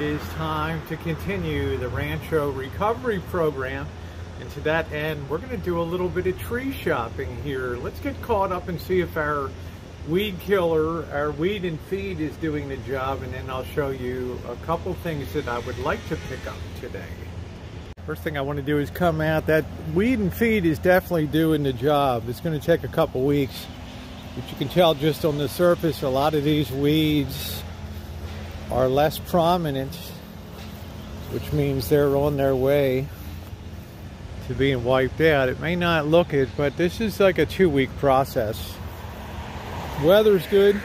It is time to continue the Rancho Recovery Program. And to that end, we're going to do a little bit of tree shopping here. Let's get caught up and see if our weed killer, our weed and feed is doing the job. And then I'll show you a couple things that I would like to pick up today. First thing I want to do is come out. That weed and feed is definitely doing the job. It's going to take a couple weeks. But you can tell just on the surface, a lot of these weeds are less prominent, which means they're on their way to being wiped out. It may not look it, but this is like a two week process. Weather's good.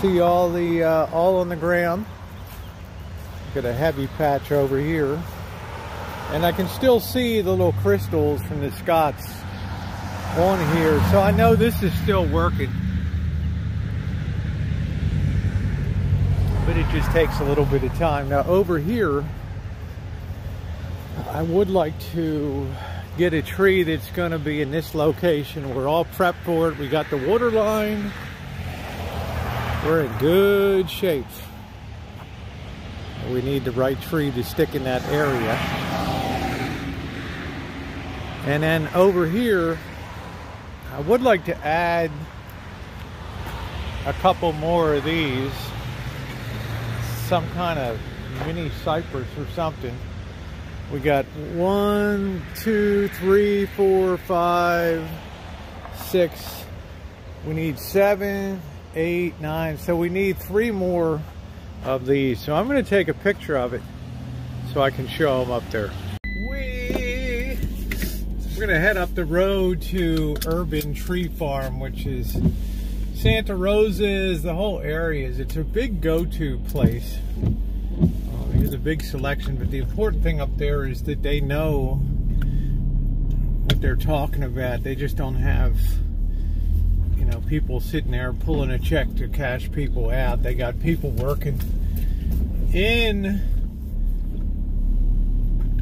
See all the uh, all on the ground. Got a heavy patch over here. And I can still see the little crystals from the Scotts on here. So I know this is still working. But it just takes a little bit of time. Now over here, I would like to get a tree that's going to be in this location. We're all prepped for it. We got the water line. We're in good shape. We need the right tree to stick in that area. And then over here, I would like to add a couple more of these. Some kind of mini cypress or something. We got one, two, three, four, five, six. We need seven, eight, nine. So we need three more of these. So I'm going to take a picture of it so I can show them up there. We, we're going to head up the road to Urban Tree Farm, which is Santa Rosa's, the whole area. Is it's a big go-to place. Uh, there's a big selection, but the important thing up there is that they know what they're talking about. They just don't have you know, people sitting there pulling a check to cash people out. They got people working in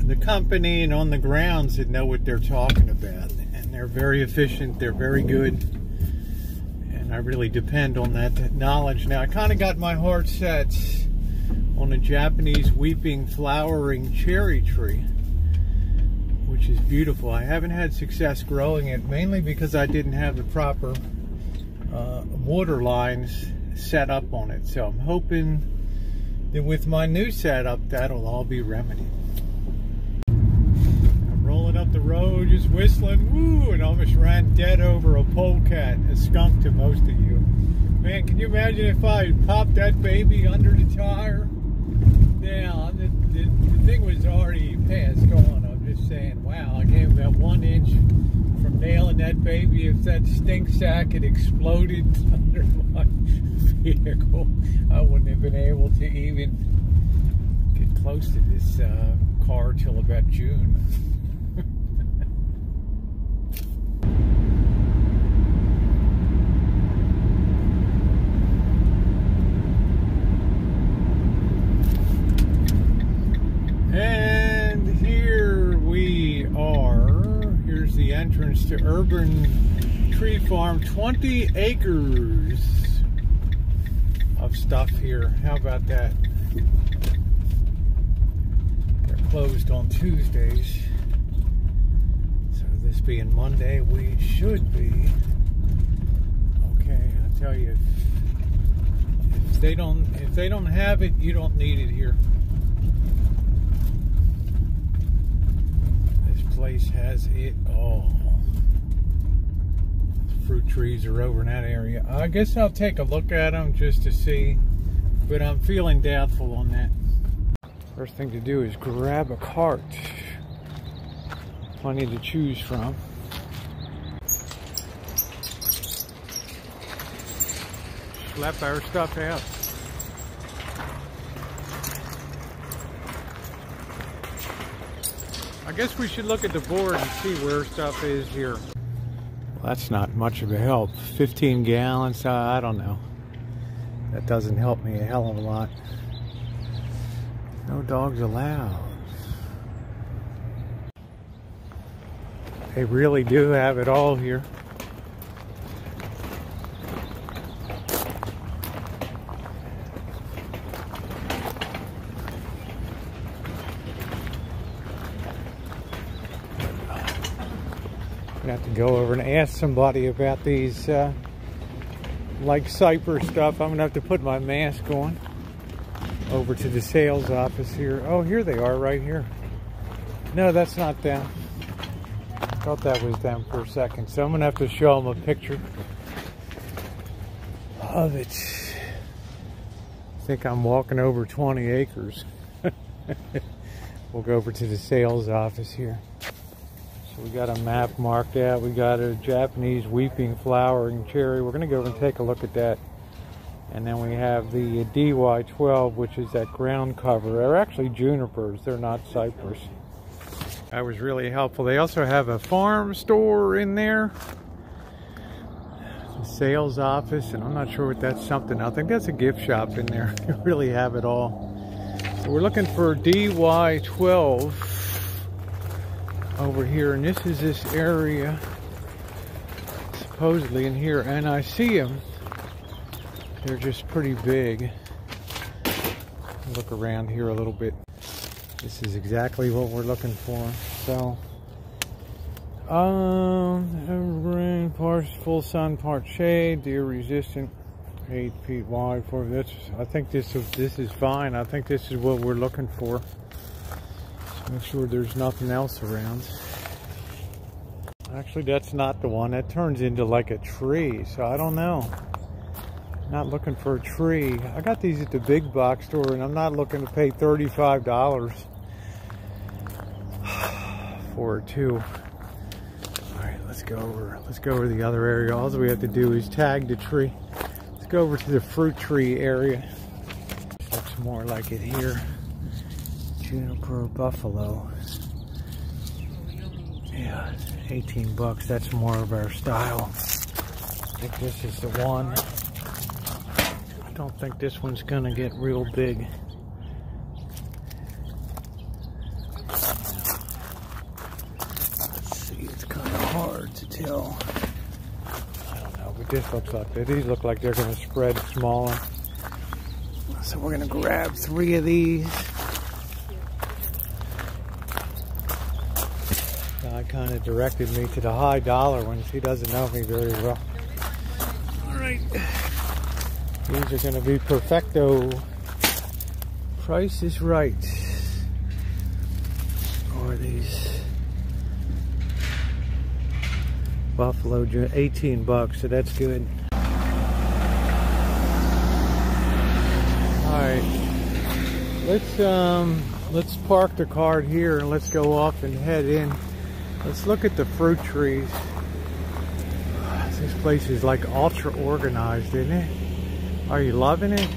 the company and on the grounds that know what they're talking about. And they're very efficient, they're very good. And I really depend on that knowledge. Now, I kind of got my heart set on a Japanese weeping flowering cherry tree which is beautiful. I haven't had success growing it mainly because I didn't have the proper uh, water lines set up on it. So I'm hoping that with my new setup, that'll all be remedied. I'm rolling just whistling, woo, and almost ran dead over a polecat, a skunk to most of you. Man, can you imagine if I popped that baby under the tire? Yeah, the, the, the thing was already passed on. I'm just saying, wow, I came about one inch from nailing that baby. If that stink sack had exploded under my vehicle, I wouldn't have been able to even get close to this uh, car till about June. and here we are. Here's to Urban Tree Farm. 20 acres of stuff here. How about that? They're closed on Tuesdays. So this being Monday, we should be okay. I tell you, if, if they don't if they don't have it, you don't need it here. This place has it all. Fruit trees are over in that area. I guess I'll take a look at them just to see, but I'm feeling doubtful on that. First thing to do is grab a cart. Plenty to choose from. Slap our stuff out. I guess we should look at the board and see where stuff is here. That's not much of a help. 15 gallons, uh, I don't know. That doesn't help me a hell of a lot. No dogs allowed. They really do have it all here. Go over and ask somebody about these uh, like cypress stuff. I'm gonna have to put my mask on over to the sales office here. Oh, here they are right here. No, that's not them. Thought that was them for a second. So I'm gonna have to show them a picture of it. I think I'm walking over 20 acres. we'll go over to the sales office here. We got a map marked out. We got a Japanese weeping flowering cherry. We're gonna go and take a look at that. And then we have the DY12, which is that ground cover. They're actually junipers, they're not cypress. That was really helpful. They also have a farm store in there. The sales office, and I'm not sure what that's something. I think that's a gift shop in there. They really have it all. So we're looking for DY12 over here, and this is this area supposedly in here, and I see them they're just pretty big. Look around here a little bit. This is exactly what we're looking for. So, um, rain, parts, full sun, part shade, deer resistant, eight feet wide. For this I think this is this is fine. I think this is what we're looking for. Make sure there's nothing else around. Actually, that's not the one. That turns into like a tree, so I don't know. Not looking for a tree. I got these at the big box store and I'm not looking to pay $35 for two. All right, let's go over, let's go over the other area. All we have to do is tag the tree. Let's go over to the fruit tree area. Looks more like it here. Juniper Buffalo. Yeah, 18 bucks. That's more of our style. I think this is the one I don't think this one's gonna get real big. Let's see, it's kind of hard to tell. I don't know, but this looks like, these look like they're gonna spread smaller. So we're gonna grab three of these. Guy kind of directed me to the high dollar ones. He doesn't know me very well. All right. These are going to be perfecto. Price is right. Or these Buffalo 18 bucks, so that's good. Alright. Let's um let's park the cart here and let's go off and head in. Let's look at the fruit trees. This place is like ultra organized, isn't it? Are you loving it?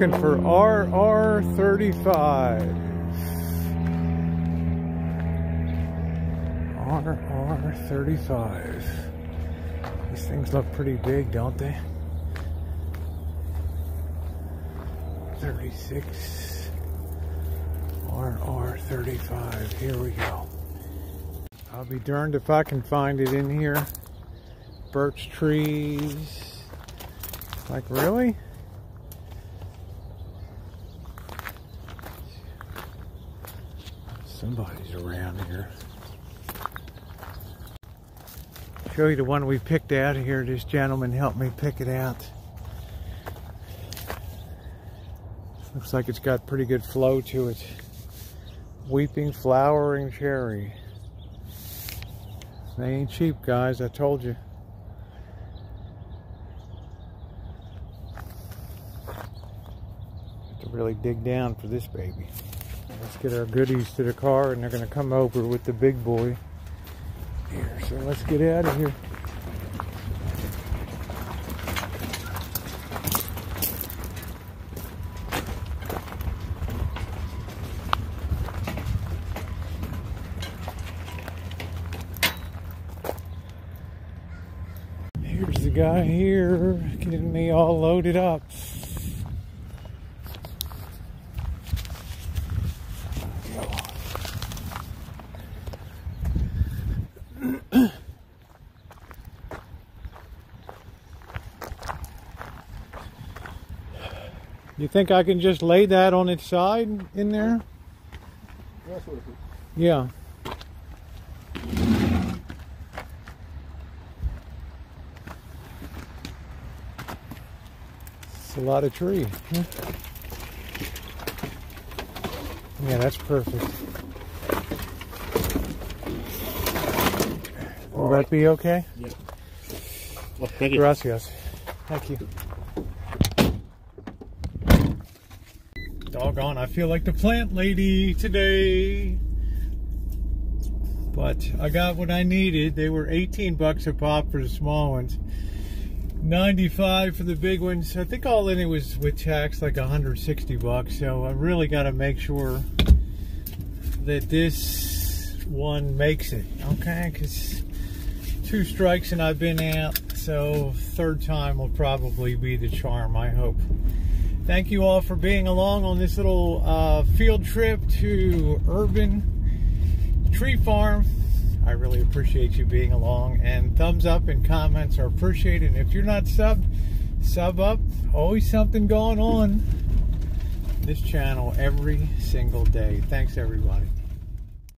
Looking for RR35. RR35. These things look pretty big, don't they? 36 RR35. Here we go. I'll be darned if I can find it in here. Birch trees. Like, really? Somebody's around here. Show you the one we picked out here. This gentleman helped me pick it out. Looks like it's got pretty good flow to it. Weeping flowering cherry. They ain't cheap, guys. I told you. Have to really dig down for this baby. Let's get our goodies to the car and they're going to come over with the big boy here. So let's get out of here. Here's the guy here getting me all loaded up. You think I can just lay that on its side in there? Yeah. It's a lot of tree. Huh? Yeah, that's perfect. Will that be okay? Yeah. Well, thank you. Gracias. Thank you. Doggone, I feel like the plant lady today. But I got what I needed. They were 18 bucks a pop for the small ones. 95 for the big ones. I think all in it was with tax like 160 bucks. So I really got to make sure that this one makes it. Okay, because two strikes and I've been out. So third time will probably be the charm, I hope. Thank you all for being along on this little uh, field trip to Urban Tree Farm. I really appreciate you being along and thumbs up and comments are appreciated. And if you're not subbed, sub up. Always something going on this channel every single day. Thanks everybody.